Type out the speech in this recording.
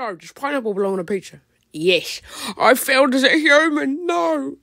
So, does pineapple belong on a pizza? Yes. I failed as a human. No.